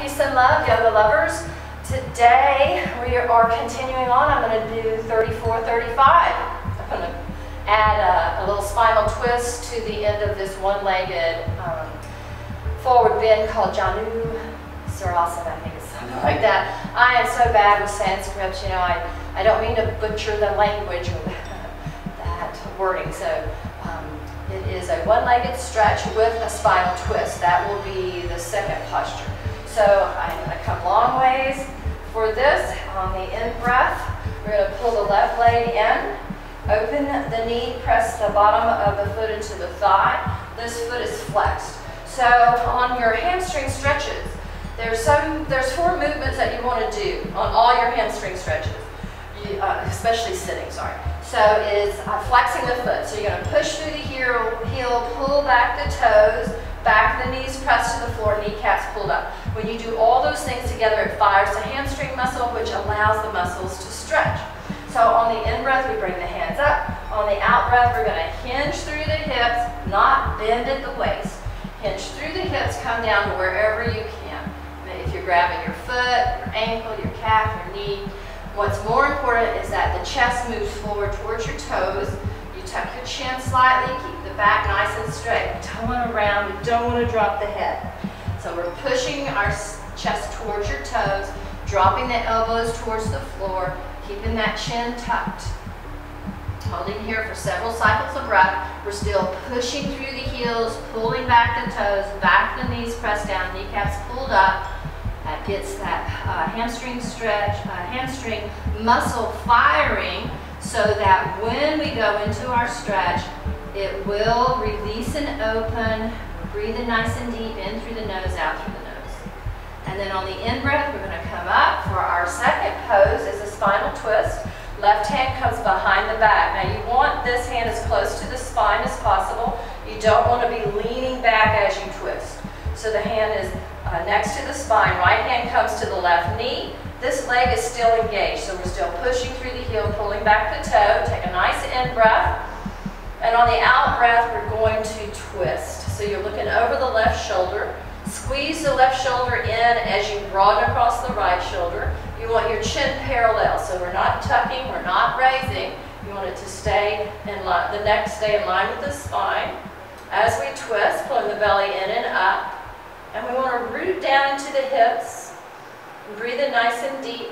Peace and love, yoga lovers. Today we are continuing on. I'm going to do 34, 35. I'm going to add a, a, little spinal twist to the end of this one-legged um, forward bend called Janu Sirasana, I think it's something like that. I am so bad with Sanskrit, you know, I, I don't mean to butcher the language or that wording. So um, it is a one-legged stretch with a spinal twist. That will be the second posture. So I'm going to come long ways. For this, on the in-breath, we're going to pull the left leg in, open the knee, press the bottom of the foot into the thigh. This foot is flexed. So on your hamstring stretches, there's some, there's four movements that you want to do on all your hamstring stretches, you, uh, especially sitting, sorry. So is uh, flexing the foot. So you're going to push through the heel, heel, pull back the toes, back the knees pressed to the floor, kneecaps pulled up. When you do all those things together, it fires the hamstring muscle, which allows the muscles to stretch. So on the in-breath, we bring the hands up. On the out-breath, we're going to hinge through the hips, not bend at the waist. Hinge through the hips, come down to wherever you can. If you're grabbing your foot, your ankle, your calf, your knee. What's more important is that the chest moves forward towards your toes. You tuck your chin slightly, keep the back nice and straight. Don't want to round, we don't want to drop the head. So we're pushing our chest towards your toes, dropping the elbows towards the floor, keeping that chin tucked. Holding here for several cycles of breath. We're still pushing through the heels, pulling back the toes, back the knees pressed down, kneecaps pulled up. That gets that uh, hamstring stretch, uh, hamstring muscle firing so that when we go into our stretch, it will release and open, breathing nice and deep in through the nose, out through the nose. And then on the in-breath, we're going to come up for our second pose is a spinal twist. Left hand comes behind the back. Now you want this hand as close to the spine as possible. You don't want to be leaning back as you twist. So the hand is uh, next to the spine. Right hand comes to the left knee. This leg is still engaged, so we're still pushing through the heel, pulling back the toe. Take a nice in-breath. And on the out breath, we're going Squeeze the left shoulder in as you broaden across the right shoulder. You want your chin parallel, so we're not tucking, we're not raising. You want it to stay in line, the neck stay in line with the spine. As we twist, pulling the belly in and up. And we want to root down into the hips. Breathe in nice and deep.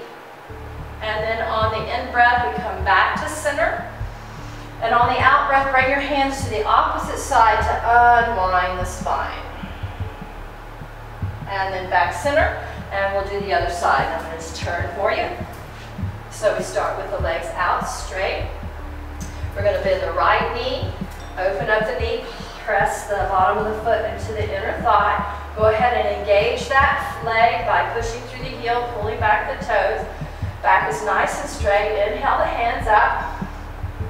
And then on the in-breath, we come back to center. And on the out breath, bring your hands to the opposite side to unwind the spine. And then back center, and we'll do the other side. I'm going to turn for you. So we start with the legs out straight. We're going to bend the right knee, open up the knee, press the bottom of the foot into the inner thigh. Go ahead and engage that leg by pushing through the heel, pulling back the toes. Back is nice and straight. Inhale the hands up.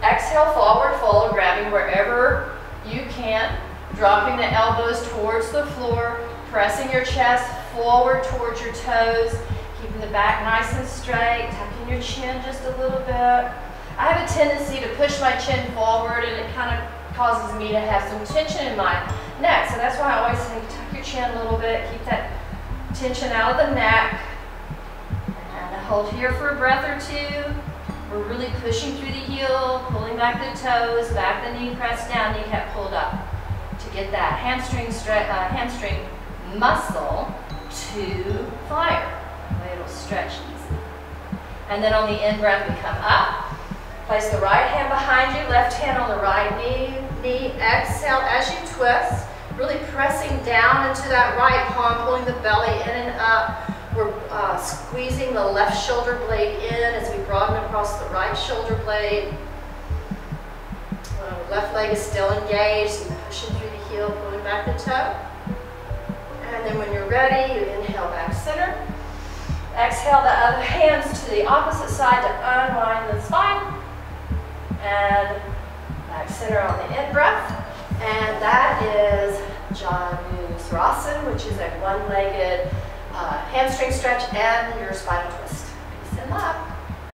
Exhale, forward fold, grabbing wherever you can, dropping the elbows towards the floor, pressing your chest forward towards your toes, keeping the back nice and straight, tucking your chin just a little bit. I have a tendency to push my chin forward and it kind of causes me to have some tension in my neck. So that's why I always say tuck your chin a little bit, keep that tension out of the neck. And hold here for a breath or two. We're really pushing through the heel, pulling back the toes, back the knee pressed down, kneecap pulled up to get that hamstring, uh, hamstring muscle to fire. Way It'll stretch easy. And then on the in-breath, we come up. Place the right hand behind you, left hand on the right knee. Knee, exhale as you twist. Really pressing down into that right palm, pulling the belly in and up. We're uh, squeezing the left shoulder blade in as we broaden across the right shoulder blade. Uh, left leg is still engaged, and pushing through the heel, pulling back the toe. And then when you're ready, you inhale back center. Exhale the other hands to the opposite side to unwind the spine. And back center on the in-breath. And that is Janusrasana, which is a one-legged uh, hamstring stretch and your spinal twist. Peace and love.